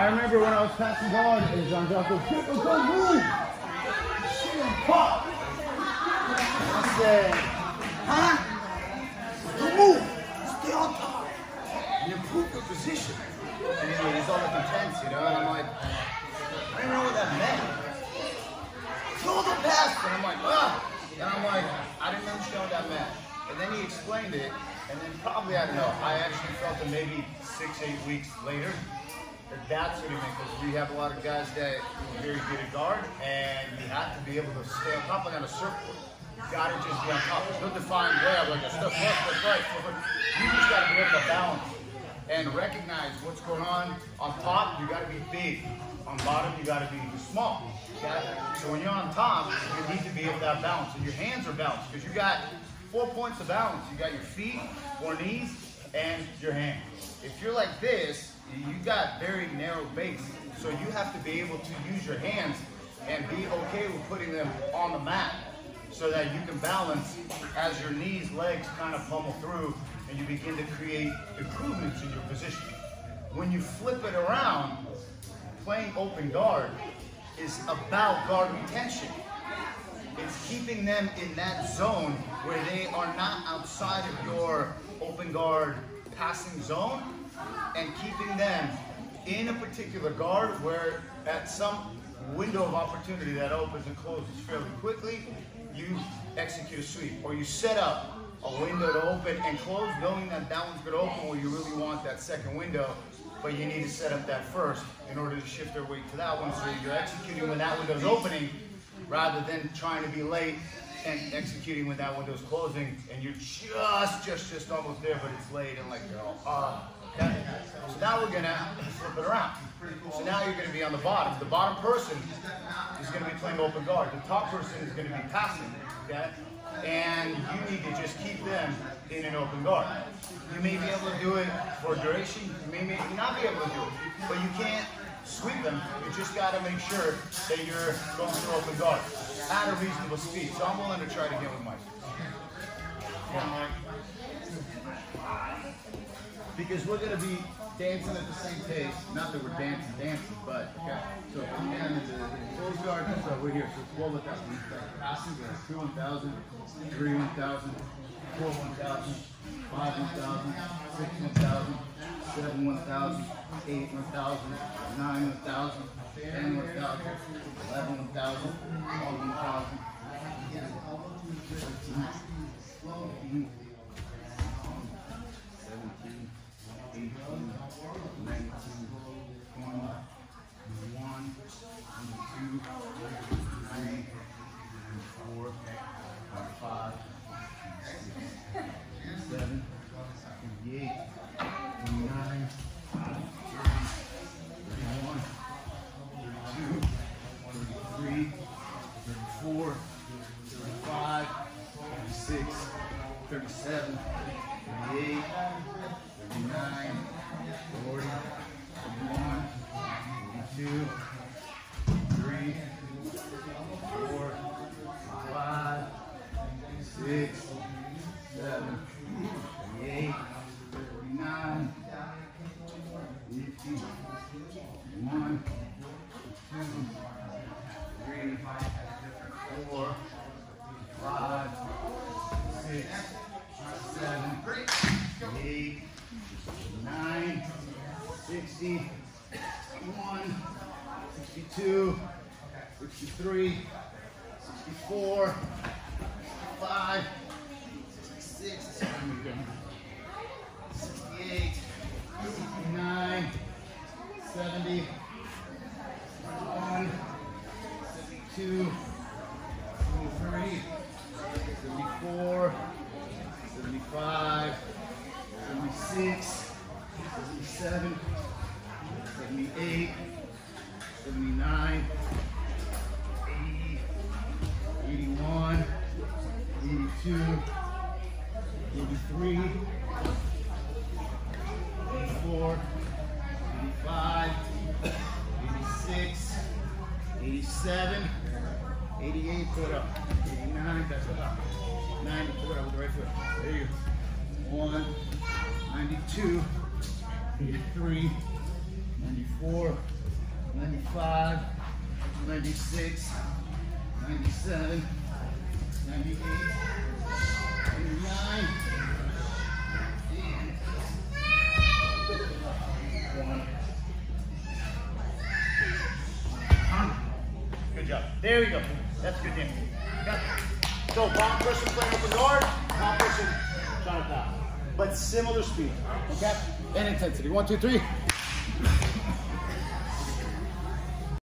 I remember when I was passing guard and Jean Jacques, Triple, go move! Pop! I said, huh? Don't move! Stay on top! And improve your position. And he's all like intense, you know, and I'm like, I don't know what that meant. Throw the pass! And I'm like, ah! And I'm like, I didn't understand what that meant. And then he explained it, and then probably, I don't know, I actually felt it maybe six, eight weeks later. That That's what he meant, because we have a lot of guys that are very good at guard, and you have to be able to stay on top like on a surfboard. You gotta just be on top. There's no defined grab like a stuff left, left, right. You just gotta be able to balance and recognize what's going on. On top, you gotta be big. On bottom, you gotta be small. So when you're on top, you need to be able to have balance. And your hands are balanced, because you got four points of balance. You got your feet, four knees, and your hands. If you're like this, you got very narrow base. So you have to be able to use your hands and be okay with putting them on the mat so that you can balance as your knees, legs kind of pummel through and you begin to create improvements in your position. When you flip it around, playing open guard is about guard retention. It's keeping them in that zone where they are not outside of your open guard passing zone and keeping them in a particular guard where at some window of opportunity that opens and closes fairly quickly, you execute a sweep. Or you set up a window to open and close knowing that that one's going to open where you really want that second window but you need to set up that first in order to shift their weight to that one. So you're executing when that window's opening rather than trying to be late and executing when that window's closing and you're just, just, just almost there, but it's late and like all, uh, okay? So now we're gonna flip it around. So now you're gonna be on the bottom. The bottom person is gonna be playing open guard. The top person is gonna be passing, okay? And you need to just keep them in an open guard. You may be able to do it for duration, you may, may not be able to do it, but you can't sweep them. You just got to make sure that you're going through open guard at a reasonable speed. So I'm willing to try to get with Mike. Yeah. Because we're going to be dancing at the same pace. Not that we're dancing, dancing, but okay. So from down into close guard. So we're here. So 12 1,000. Passing. Two 1,000. Three 1,000. Four 1,000. Five 1,000. Six 1,000. Seven 1,000 eight, one thousand, nine, one thousand, ten, one thousand, eleven, one 42, 3, 4, 5, 6, 7, 38, 39, 50, 1, 2, three, four, five, six, seven, eight, nine, 60, 61, 62, 63, 64, 65, 66, 68, 69, 70, 71, 72, 73, 74, 75, 76, 77, 78, 79, 80, 81, 82, 83, 84, 85, 86, 87, 88, foot up. 89, that's it up. 90, foot up with the right foot. There you go. 1, 92, 83, 94, 95, 96, 97, 98, 99, one. Good job. There we go. That's good, Dan. So palm person playing open guard, palm person trying to pass. But similar speed, okay? And intensity. One, two, three.